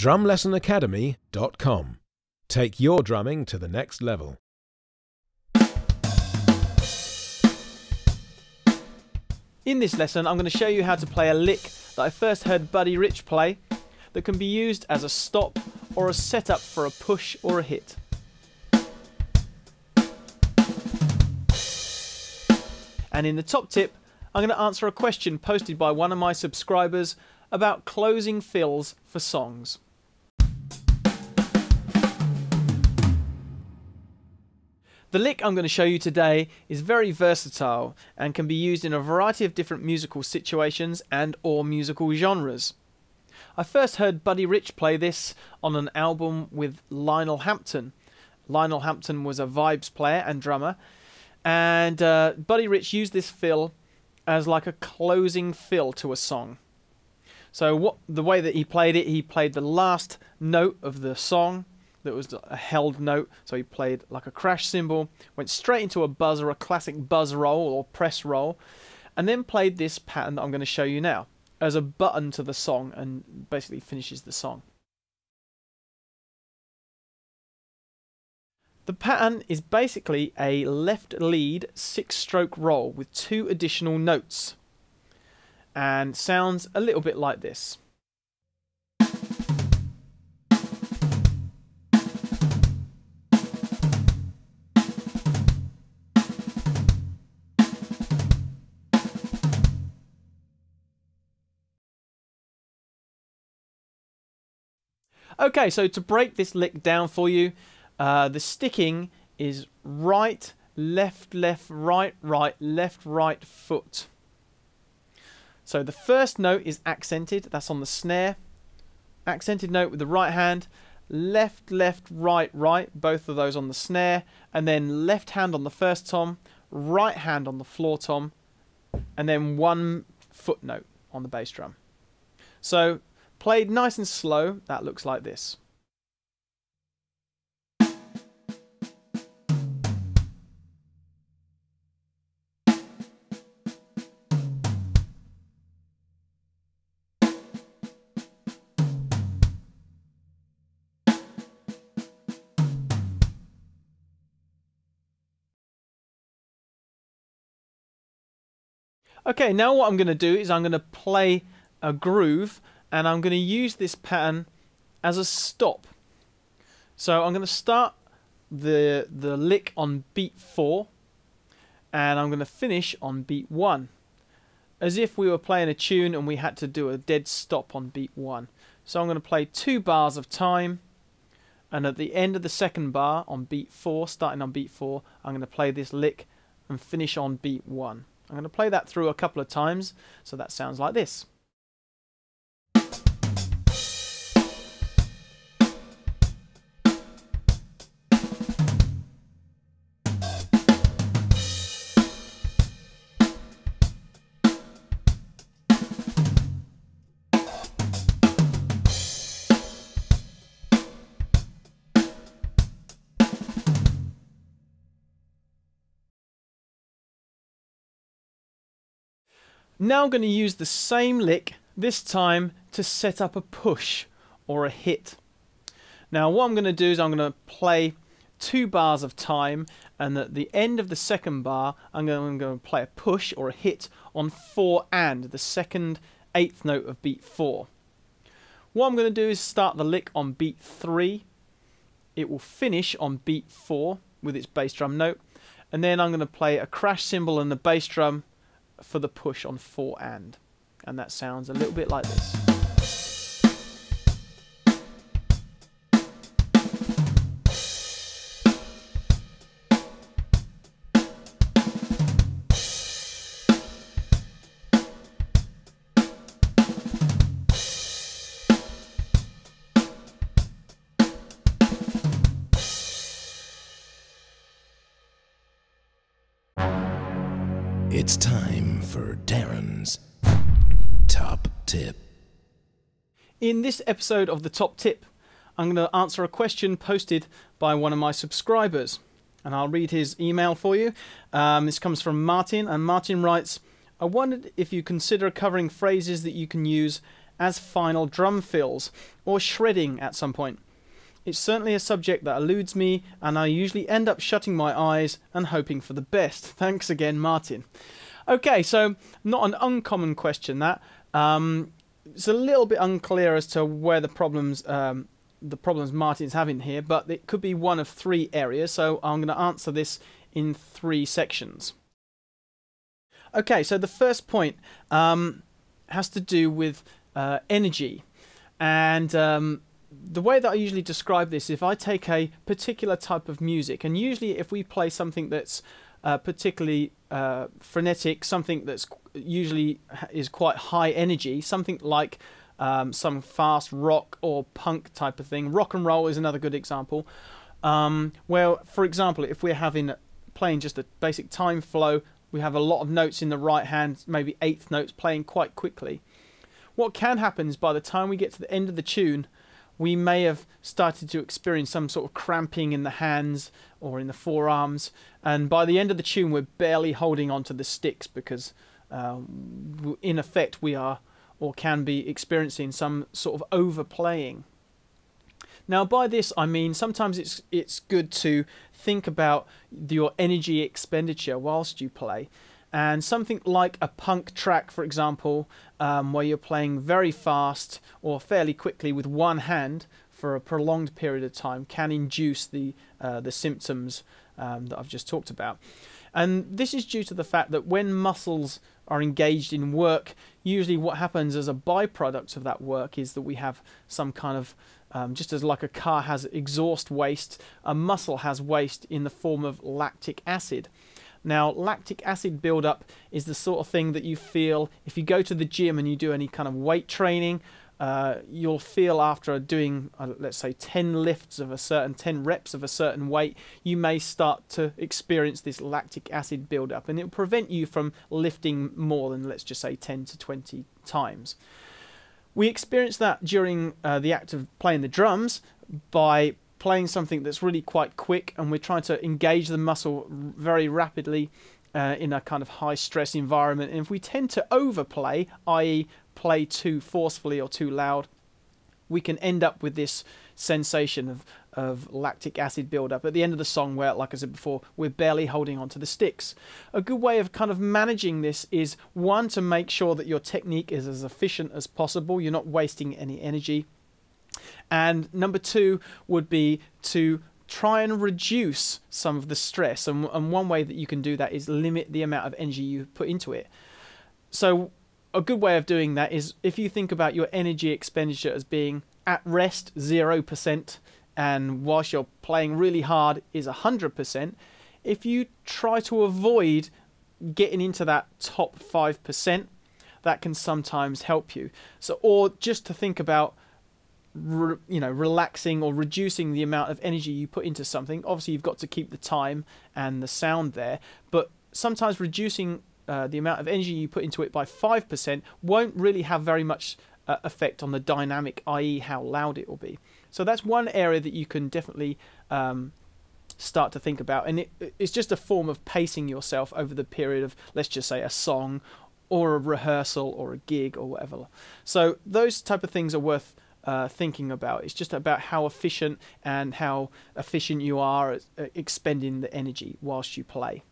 drumlessonacademy.com. Take your drumming to the next level. In this lesson, I'm going to show you how to play a lick that I first heard Buddy Rich play that can be used as a stop or a setup for a push or a hit. And in the top tip, I'm going to answer a question posted by one of my subscribers about closing fills for songs. The lick I'm going to show you today is very versatile and can be used in a variety of different musical situations and or musical genres. I first heard Buddy Rich play this on an album with Lionel Hampton. Lionel Hampton was a vibes player and drummer, and uh, Buddy Rich used this fill as like a closing fill to a song. So what the way that he played it, he played the last note of the song that was a held note. So he played like a crash cymbal, went straight into a buzz or a classic buzz roll or press roll, and then played this pattern that I'm going to show you now as a button to the song and basically finishes the song. The pattern is basically a left lead six stroke roll with two additional notes and sounds a little bit like this. Okay, so to break this lick down for you, uh, the sticking is right, left, left, right, right, left, right foot. So the first note is accented, that's on the snare. Accented note with the right hand, left, left, right, right, both of those on the snare, and then left hand on the first tom, right hand on the floor tom, and then one foot note on the bass drum. So Played nice and slow, that looks like this. Okay, now what I'm going to do is I'm going to play a groove and I'm going to use this pattern as a stop. So I'm going to start the the lick on beat 4 and I'm going to finish on beat 1 as if we were playing a tune and we had to do a dead stop on beat 1. So I'm going to play two bars of time and at the end of the second bar on beat 4, starting on beat 4, I'm going to play this lick and finish on beat 1. I'm going to play that through a couple of times so that sounds like this. Now I'm going to use the same lick, this time to set up a push or a hit. Now what I'm going to do is I'm going to play two bars of time and at the end of the second bar I'm going, to play a push or a hit on 4 and, the second eighth note of beat 4. What I'm going to do is start the lick on beat 3. It will finish on beat 4 with its bass drum note and then I'm going to play a crash cymbal and the bass drum for the push on 4 and. And that sounds a little bit like this. For Darren's Top Tip. In this episode of the Top Tip, I'm going to answer a question posted by one of my subscribers. And I'll read his email for you. Um, this comes from Martin, and Martin writes I wondered if you consider covering phrases that you can use as final drum fills or shredding at some point. It's certainly a subject that eludes me, and I usually end up shutting my eyes and hoping for the best. Thanks again, Martin. Okay, so not an uncommon question that. Um, it's a little bit unclear as to where the problems um, the problems Martin's having here, but it could be one of three areas. So I'm going to answer this in three sections. Okay, so the first point um, has to do with uh, energy, and um, the way that I usually describe this, if I take a particular type of music, and usually if we play something that's uh, particularly uh, frenetic, something that's usually is quite high energy, something like um, some fast rock or punk type of thing. Rock and roll is another good example. Um, well, for example, if we're having playing just a basic time flow, we have a lot of notes in the right hand, maybe eighth notes playing quite quickly. What can happen is by the time we get to the end of the tune, we may have started to experience some sort of cramping in the hands or in the forearms, and by the end of the tune, we're barely holding onto the sticks because, uh, in effect, we are or can be experiencing some sort of overplaying. Now, by this I mean sometimes it's it's good to think about your energy expenditure whilst you play, and something like a punk track, for example, um, where you're playing very fast or fairly quickly with one hand for a prolonged period of time, can induce the uh, the symptoms um, that I've just talked about. And this is due to the fact that when muscles are engaged in work, usually what happens as a byproduct of that work is that we have some kind of um, just as like a car has exhaust waste, a muscle has waste in the form of lactic acid. Now, lactic acid buildup is the sort of thing that you feel if you go to the gym and you do any kind of weight training uh, you'll feel after doing, uh, let's say, 10 lifts of a certain, 10 reps of a certain weight, you may start to experience this lactic acid buildup, and it will prevent you from lifting more than, let's just say, 10 to 20 times. We experience that during uh, the act of playing the drums by playing something that's really quite quick, and we're trying to engage the muscle very rapidly uh, in a kind of high stress environment. And if we tend to overplay, i.e., play too forcefully or too loud, we can end up with this sensation of, of lactic acid buildup at the end of the song where, like I said before, we're barely holding onto the sticks. A good way of kind of managing this is one, to make sure that your technique is as efficient as possible, you're not wasting any energy. And number two would be to try and reduce some of the stress. And, and one way that you can do that is limit the amount of energy you put into it. So a good way of doing that is if you think about your energy expenditure as being at rest 0% and whilst you're playing really hard is 100%, if you try to avoid getting into that top 5%, that can sometimes help you. So or just to think about you know relaxing or reducing the amount of energy you put into something obviously you've got to keep the time and the sound there but sometimes reducing uh, the amount of energy you put into it by 5% won't really have very much uh, effect on the dynamic, i.e., how loud it will be. So that's one area that you can definitely um, start to think about. And it, it's just a form of pacing yourself over the period of, let's just say, a song or a rehearsal or a gig or whatever. So those type of things are worth uh, thinking about. It's just about how efficient and how efficient you are at, at expending the energy whilst you play.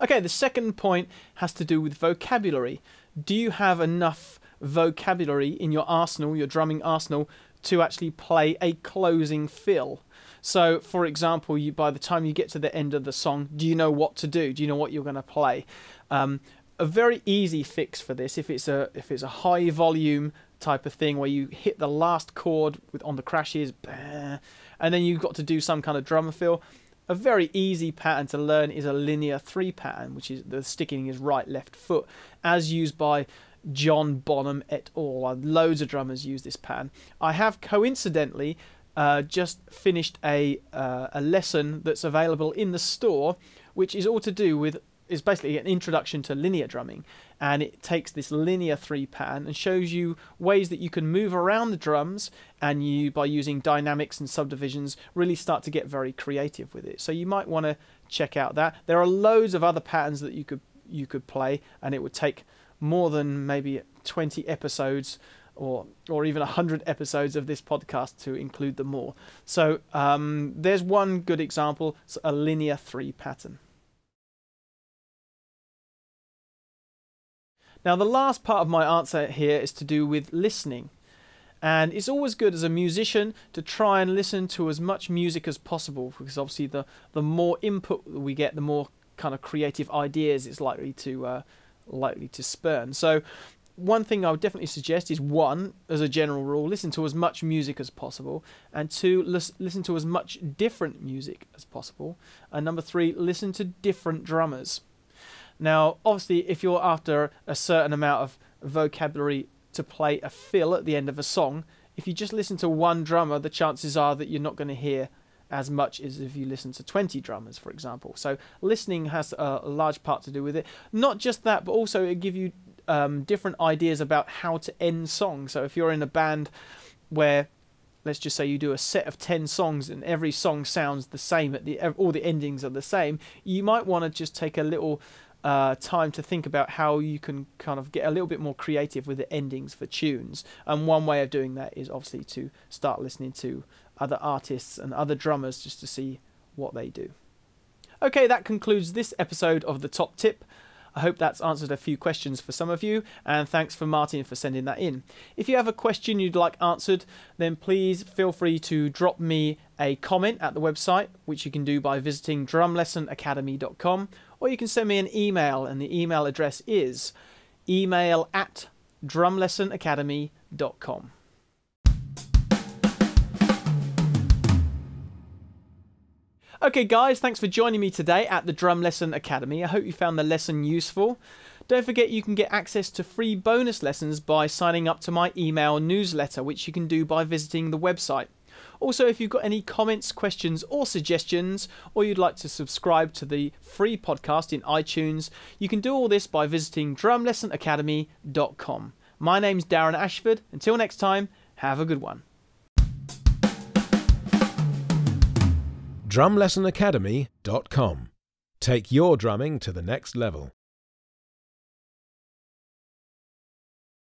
Okay, the second point has to do with vocabulary. Do you have enough vocabulary in your arsenal, your drumming arsenal, to actually play a closing fill? So, for example, you by the time you get to the end of the song, do you know what to do? Do you know what you're going to play? Um, a very easy fix for this, if it's a if it's a high volume type of thing where you hit the last chord with on the crashes, and then you've got to do some kind of drum fill a very easy pattern to learn is a linear three pattern, which is the sticking his right left foot, as used by John Bonham et al. Loads of drummers use this pattern. I have coincidentally uh, just finished a uh, a lesson that's available in the store, which is all to do with is basically an introduction to linear drumming and it takes this linear three pattern and shows you ways that you can move around the drums and you by using dynamics and subdivisions really start to get very creative with it so you might want to check out that there are loads of other patterns that you could you could play, and it would take more than maybe 20 episodes or or even 100 episodes of this podcast to include them all. So um, there's one good example, a linear 3 pattern. Now the last part of my answer here is to do with listening. And it's always good as a musician to try and listen to as much music as possible because obviously the, the more input we get, the more kind of creative ideas it's likely to uh, likely to spurn. So one thing I would definitely suggest is one, as a general rule, listen to as much music as possible, and two, listen to as much different music as possible, and number three, listen to different drummers. Now, obviously, if you're after a certain amount of vocabulary to play a fill at the end of a song, if you just listen to one drummer, the chances are that you're not going to hear as much as if you listen to 20 drummers, for example. So listening has a, large part to do with it. Not just that, but also it give you um, different ideas about how to end songs. So if you're in a band where let's just say you do a set of 10 songs and every song sounds the same at the all the endings are the same you might want to just take a little uh, time to think about how you can kind of get a little bit more creative with the endings for tunes. And one way of doing that is obviously to start listening to other artists and other drummers just to see what they do. Okay, that concludes this episode of The Top Tip. I hope that's answered a few questions for some of you, and thanks for Martin for sending that in. If you have a question you'd like answered, then please feel free to drop me a comment at the website, which you can do by visiting drumlessonacademy.com, or you can send me an email, and the email address is email at drumlessonacademy.com. Okay, guys, thanks for joining me today at the Drum Lesson Academy. I hope you found the lesson useful. Don't forget you can get access to free bonus lessons by signing up to my email newsletter, which you can do by visiting the website. Also, if you've got any comments, questions, or suggestions, or you'd like to subscribe to the free podcast in iTunes, you can do all this by visiting drumlessonacademy.com. My name's Darren Ashford. Until next time, have a good one. drumlessonacademy.com. Take your drumming to the next level.